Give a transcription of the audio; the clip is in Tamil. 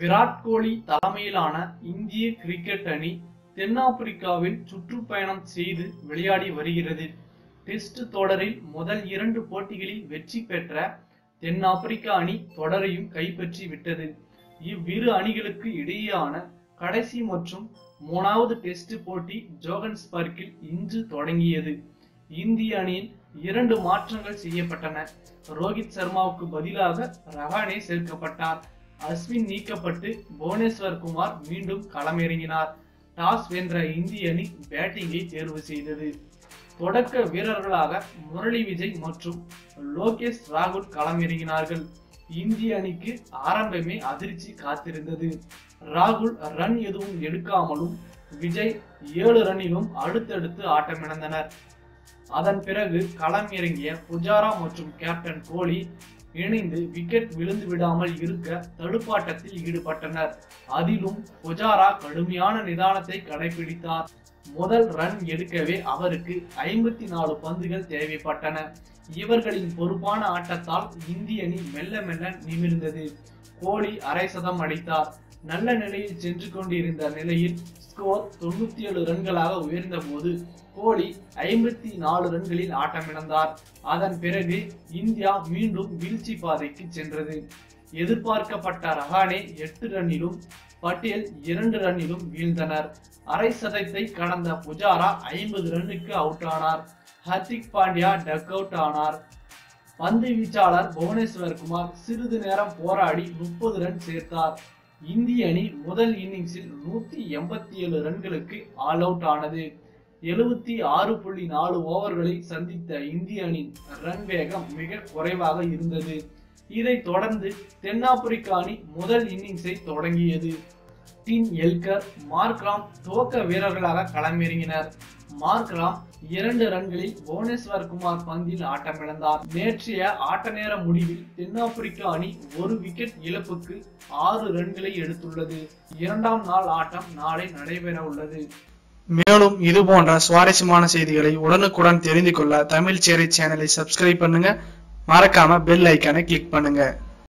விராட் கோலி தலைமையிலான இந்திய கிரிக்கெட் அணி தென்னாப்பிரிக்காவில் சுற்றுப்பயணம் செய்து விளையாடி வருகிறது. டெஸ்ட் தொடரில் முதல் இரண்டு போட்டிகளில் வெற்றி பெற்ற தென்னாப்பிரிக்க அணி தொடரையும் கைப்பற்றி விட்டது. இவ்விரு அணிகளுக்கு இடையேயான கடைசி மற்றும் மூணாவது டெஸ்ட் போட்டி ஜோகன்ஸ்பர்க்கில் இன்று தொடங்கியது. இந்திய அணியில் இரண்டு மாற்றங்கள் செய்யப்பட்டன. ரோஹித் சர்மாவுக்கு பதிலாக ரஹானே சேர்க்கப்பட்டார். அஸ்வின் நீக்கப்பட்டு புவனேஸ்வர் குமார் மீண்டும் களமிறங்கினார். டாஸ் வென்ற இந்திய அணி பேட்டிங்கை தேர்வு செய்தது. தொடக்க வீரர்களாக முரளி விஜய் மற்றும் லோகேஷ் ராகுல் களமிறங்கினார்கள். இந்திய அணிக்கு ஆரம்பமே அதிர்ச்சி காத்திருந்தது. ராகுல் ரன் எதுவும் எடுக்காமலும் விஜய் ஏழு ரன்னிலும் அடுத்தடுத்து ஆட்டமிழந்தனர். அதன் பிறகு களம் இறங்கிய புஜாரா மற்றும் கேப்டன் கோலி இணைந்து விக்கெட் விழுந்து விடாமல் இருக்க தடுப்பாட்டத்தில் ஈடுபட்டனர். அதிலும் புஜாரா கடுமையான நிதானத்தை கடைபிடித்தார். முதல் ரன் எடுக்கவே அவருக்கு ஐம்பத்தி நாலு பந்துகள் தேவைப்பட்டன. இவர்களின் பொறுப்பான ஆட்டத்தால் இந்திய அணி மெல்ல மெல்ல நிமிர்ந்தது. கோலி அரை சதம் அடித்தார். நல்ல நிலையில் சென்று கொண்டிருந்த நிலையில் ஸ்கோர் தொண்ணூத்தி ஏழு ரன்களாக உயர்ந்த போது கோலி ஐம்பத்தி நாலு ரன்களில் ஆட்டமிழந்தார். அதன் பிறகு இந்தியா மீண்டும் வீழ்ச்சி பாதைக்கு சென்றது. எதிர்பார்க்கப்பட்ட ரஹானே எட்டு ரன்னிலும் பட்டேல் இரண்டு ரன்னிலும் வீழ்ந்தனர். அரை சதத்தை கடந்த புஜாரா ஐம்பது ரன்னுக்கு அவுட் ஆனார். ஹர்திக் பாண்டியா டக் அவுட் ஆனார். பந்து வீச்சாளர் புவனேஸ்வர் குமார் சிறிது நேரம் போராடி முப்பது ரன் சேர்த்தார். இந்திய அணி முதல் இன்னிங்ஸில் நூத்தி எண்பத்தி ஏழு ரன்களுக்கு ஆல் அவுட் ஆனது. எழுபத்தி ஆறு புள்ளி நாலு ஓவர்களை சந்தித்த இந்திய அணி ரன் வேகம் மிக குறைவாக இருந்தது. இதைத் தொடர்ந்து தென்னாப்பிரிக்க அணி முதல் இன்னிங்ஸை தொடங்கியது. ஸ்டீன் எல்கர் மார்க்ராம் துவக்க வீரர்களாக களமிறங்கினர். மார்க்ராம் இரண்டு ரன்களில் புவனேஸ்வர் குமார் பந்தில் ஆட்டமிழந்தார். நேற்றைய ஆட்ட நேர முடிவில் தென்னாப்பிரிக்கா அணி ஒரு விக்கெட் இழப்புக்கு ஆறு ரன்களை எடுத்துள்ளது. இரண்டாம் நாள் ஆட்டம் நாளை நடைபெற உள்ளது. மேலும் இது போன்ற சுவாரஸ்யமான செய்திகளை உடனுக்குடன் தெரிந்து கொள்ள தமிழ் சேரை சேனலை சப்ஸ்கிரைப் பண்ணுங்க. மறக்காம பெல் ஐக்கானை கிளிக் பண்ணுங்க.